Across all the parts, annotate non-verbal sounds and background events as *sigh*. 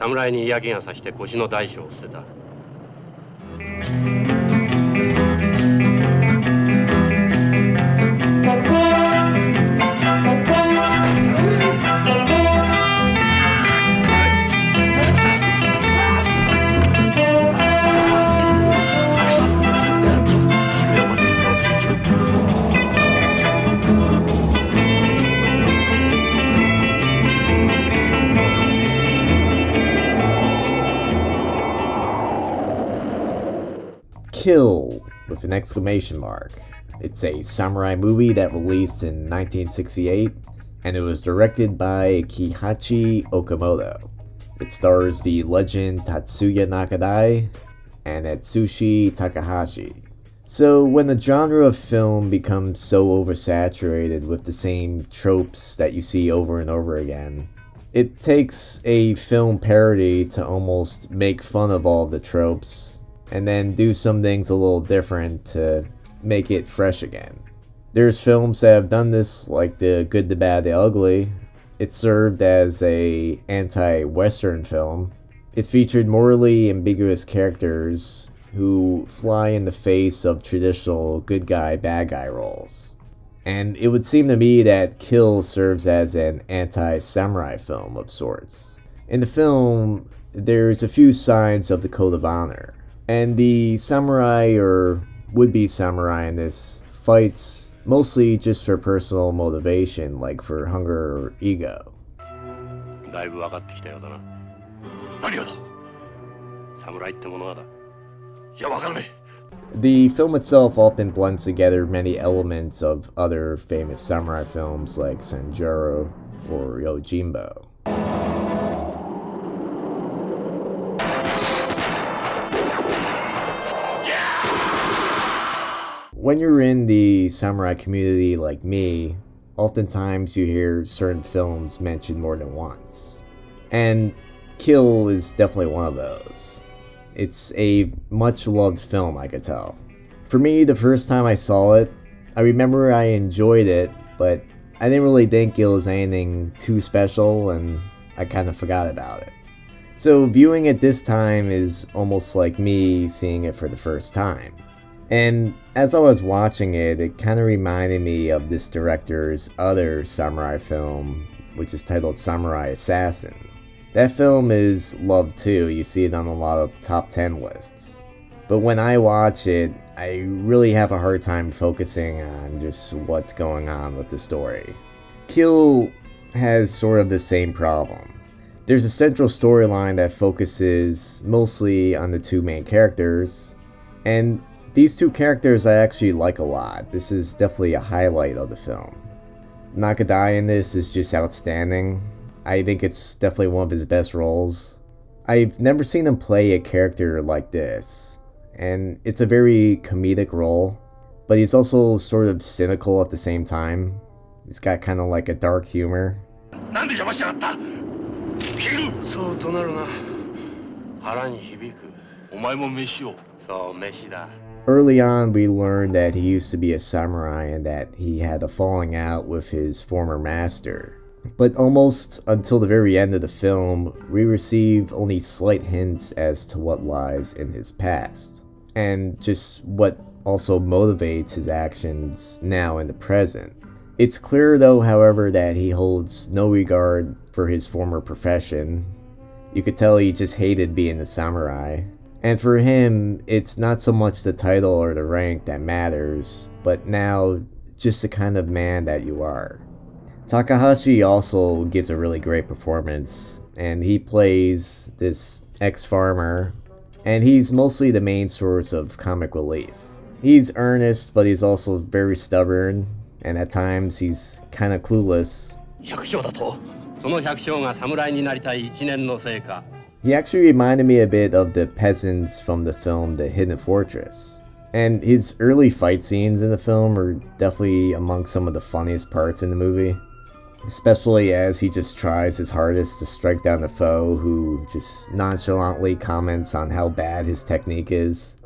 侍に嫌気がさして腰の大小を捨てた。An exclamation mark. It's a samurai movie that released in 1968 and it was directed by Kihachi Okamoto. It stars the legend Tatsuya Nakadai and Etsushi Takahashi. So, when the genre of film becomes so oversaturated with the same tropes that you see over and over again, it takes a film parody to almost make fun of all the tropes and then do some things a little different to make it fresh again. There's films that have done this, like The Good, the Bad, the Ugly. It served as a anti-western film. It featured morally ambiguous characters who fly in the face of traditional good guy, bad guy roles. And it would seem to me that Kill serves as an anti-samurai film of sorts. In the film, there's a few signs of the code of honor. And the samurai or would-be samurai in this fights mostly just for personal motivation, like for hunger or ego. だいぶ分かってきたようだな何がだ侍ってものはだいやわからね The film itself often blends together many elements of other famous samurai films like Sanjuro or Yojimbo. When you're in the samurai community like me, oftentimes you hear certain films mentioned more than once. And Kill is definitely one of those. It's a much loved film, I could tell. For me, the first time I saw it, I remember I enjoyed it, but I didn't really think it was anything too special and I kind of forgot about it. So viewing it this time is almost like me seeing it for the first time. And as I was watching it, it kind of reminded me of this director's other samurai film, which is titled Samurai Assassin. That film is loved too, you see it on a lot of top 10 lists. But when I watch it, I really have a hard time focusing on just what's going on with the story. Kill has sort of the same problem. There's a central storyline that focuses mostly on the two main characters, and these two characters I actually like a lot. This is definitely a highlight of the film. Nakadai in this is just outstanding. I think it's definitely one of his best roles. I've never seen him play a character like this, and it's a very comedic role, but he's also sort of cynical at the same time. He's got kind of like a dark humor. なんで邪魔しやがったキルそうとなるな腹に響くお前も飯をそう飯だ Early on, we learned that he used to be a samurai and that he had a falling out with his former master. But almost until the very end of the film, we receive only slight hints as to what lies in his past, and just what also motivates his actions now in the present. It's clear, though, however, that he holds no regard for his former profession. You could tell he just hated being a samurai, and for him, it's not so much the title or the rank that matters, but now just the kind of man that you are. Takahashi also gives a really great performance, and he plays this ex farmer, and he's mostly the main source of comic relief. He's earnest, but he's also very stubborn, and at times he's kind of clueless. 百姓だとその百姓が侍になりたい一年の成果 He actually reminded me a bit of the peasants from the film The Hidden Fortress. And his early fight scenes in the film are definitely among some of the funniest parts in the movie. Especially as he just tries his hardest to strike down the foe who just nonchalantly comments on how bad his technique is.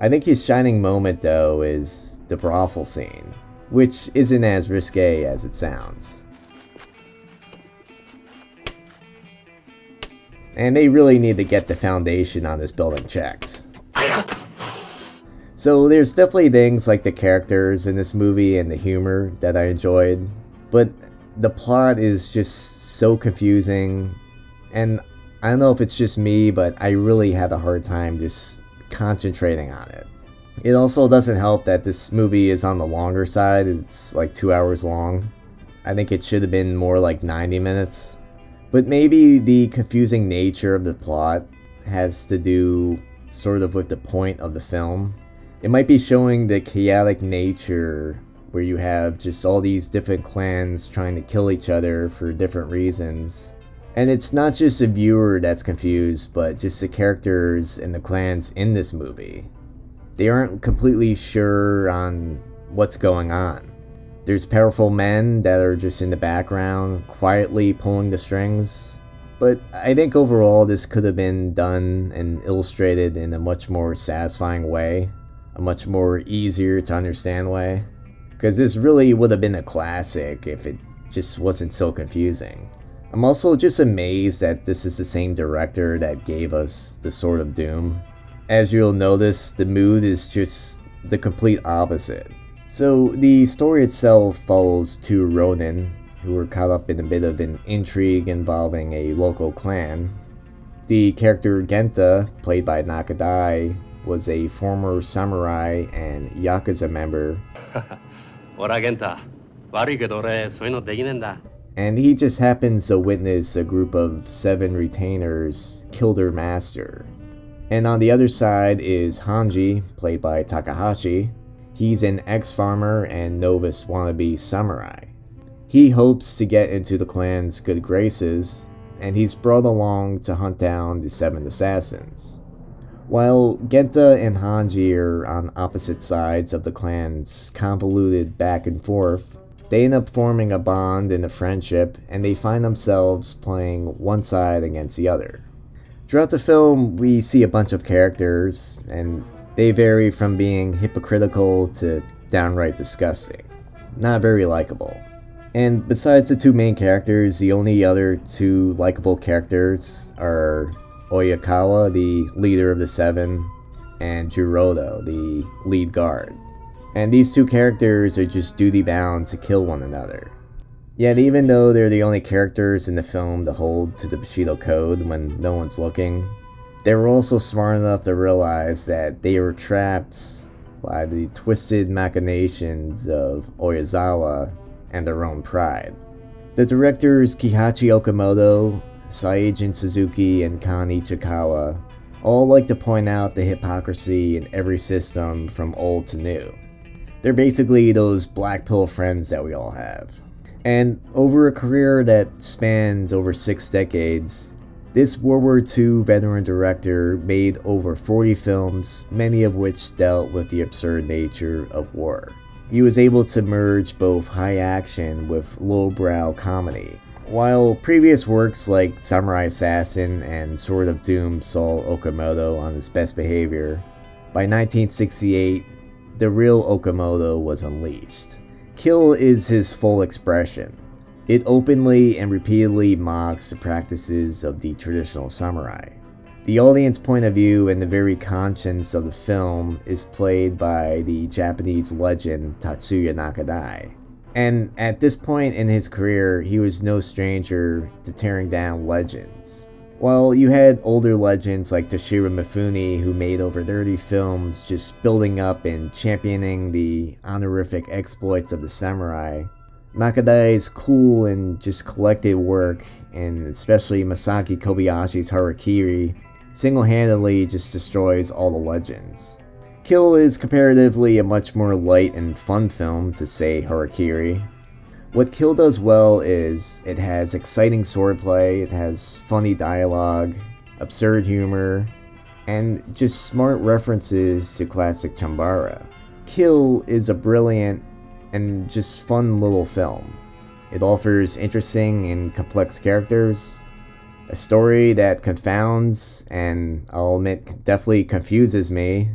I think his shining moment, though, is the brothel scene, which isn't as risque as it sounds. And they really need to get the foundation on this building checked. So there's definitely things like the characters in this movie and the humor that I enjoyed, but the plot is just so confusing, and I don't know if it's just me, but I really had a hard time just concentrating on it. It also doesn't help that this movie is on the longer side, it's like two hours long. I think it should have been more like 90 minutes. But maybe the confusing nature of the plot has to do sort of with the point of the film. It might be showing the chaotic nature where you have just all these different clans trying to kill each other for different reasons. And it's not just the viewer that's confused, but just the characters and the clans in this movie. They aren't completely sure on what's going on. There's powerful men that are just in the background, quietly pulling the strings. But I think overall this could have been done and illustrated in a much more satisfying way, a much more easier to understand way. Because this really would have been a classic if it just wasn't so confusing. I'm also just amazed that this is the same director that gave us The Sword of Doom. As you'll notice, the mood is just the complete opposite. So, the story itself follows two Ronin who were caught up in a bit of an intrigue involving a local clan. The character Genta, played by Nakadai, was a former samurai and Yakuza member. *laughs* and he just happens to witness a group of seven retainers kill their master. And on the other side is Hanji, played by Takahashi. He's an ex-farmer and novice wannabe samurai. He hopes to get into the clan's good graces, and he's brought along to hunt down the seven assassins. While Genta and Hanji are on opposite sides of the clan's convoluted back and forth, they end up forming a bond and a friendship, and they find themselves playing one side against the other. Throughout the film, we see a bunch of characters, and they vary from being hypocritical to downright disgusting. Not very likable. And besides the two main characters, the only other two likable characters are Oyakawa, the leader of the Seven, and Juroto, the lead guard. And these two characters are just duty bound to kill one another. Yet even though they're the only characters in the film to hold to the Bushido Code when no one's looking, they were also smart enough to realize that they were trapped by the twisted machinations of Oyazawa and their own pride. The directors Kihachi Okamoto, Seijun Suzuki, and Kon Ichikawa all like to point out the hypocrisy in every system from old to new. They're basically those black pill friends that we all have. And over a career that spans over six decades, this World War II veteran director made over 40 films, many of which dealt with the absurd nature of war. He was able to merge both high action with lowbrow comedy. While previous works like Samurai Assassin and Sword of Doom saw Okamoto on his best behavior, by 1968, the real Okamoto was unleashed. Kill is his full expression. It openly and repeatedly mocks the practices of the traditional samurai. The audience point of view and the very conscience of the film is played by the Japanese legend Tatsuya Nakadai. And at this point in his career, he was no stranger to tearing down legends. While you had older legends like Toshiro Mifune who made over 30 films just building up and championing the honorific exploits of the samurai, Nakadai's cool and just collected work, and especially Masaki Kobayashi's Harakiri, single-handedly just destroys all the legends. Kill is comparatively a much more light and fun film to say Harakiri. What Kill does well is it has exciting swordplay, it has funny dialogue, absurd humor, and just smart references to classic Chambara. Kill is a brilliant and just fun little film. It offers interesting and complex characters, A story that confounds and I'll admit definitely confuses me,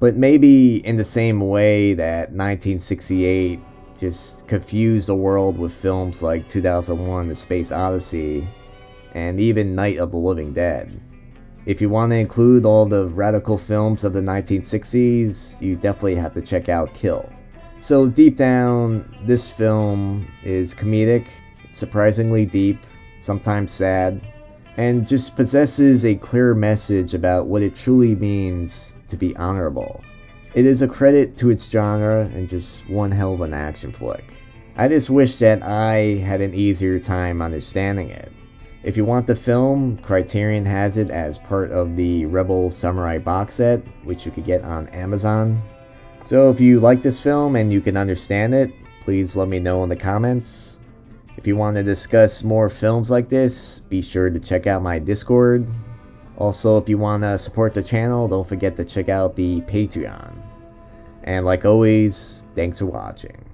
but maybe in the same way that 1968 just confused the world with films like 2001 The Space Odyssey and even Night of the Living Dead. If you want to include all the radical films of the 1960s, you definitely have to check out Kill. So, deep down, this film is comedic, surprisingly deep, sometimes sad, and just possesses a clear message about what it truly means to be honorable. It is a credit to its genre and just one hell of an action flick. I just wish that I had an easier time understanding it. If you want the film, Criterion has it as part of the Rebel Samurai box set, which you could get on Amazon. So if you like this film and you can understand it, please let me know in the comments. If you want to discuss more films like this, be sure to check out my Discord. Also, if you want to support the channel, don't forget to check out the Patreon. And like always, thanks for watching.